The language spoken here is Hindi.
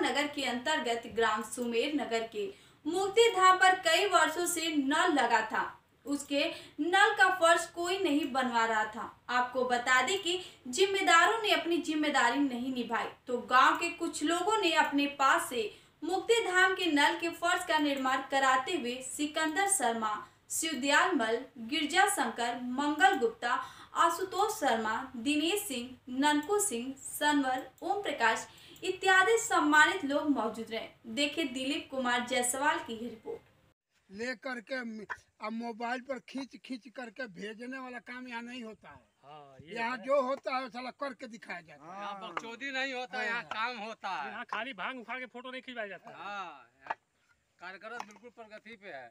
नगर के अंतर्गत ग्राम सुमेर नगर के मुक्ति धाम पर कई वर्षों से नल लगा था। उसके नल का फर्श कोई नहीं बनवा रहा था। आपको बता दें कि जिम्मेदारों ने अपनी ज़िम्मेदारी नहीं निभाई। तो गाँव के कुछ लोगों ने अपने पास से मुक्ति धाम के नल के फर्श का निर्माण कराते हुए सिकंदर शर्मा शिवदयाल मल, गिरजा शंकर, मंगल गुप्ता आशुतोष शर्मा दिनेश सिंह ननकू सिंह सनवर ओम प्रकाश इत्यादि सम्मानित लोग मौजूद रहे। देखे दिलीप कुमार जायसवाल की रिपोर्ट। ले करके अब मोबाइल पर खींच खींच करके भेजने वाला काम यहाँ नहीं होता है। हाँ, यहाँ जो होता है साला करके दिखाया जाता है। यहाँ बकचोदी नहीं होता यहाँ काम होता है। यहाँ खाली भाँग उखाड़ के फ़ोटो नहीं खिंचवाया जाता। हाँ बिल्कुल प्रगति पे है।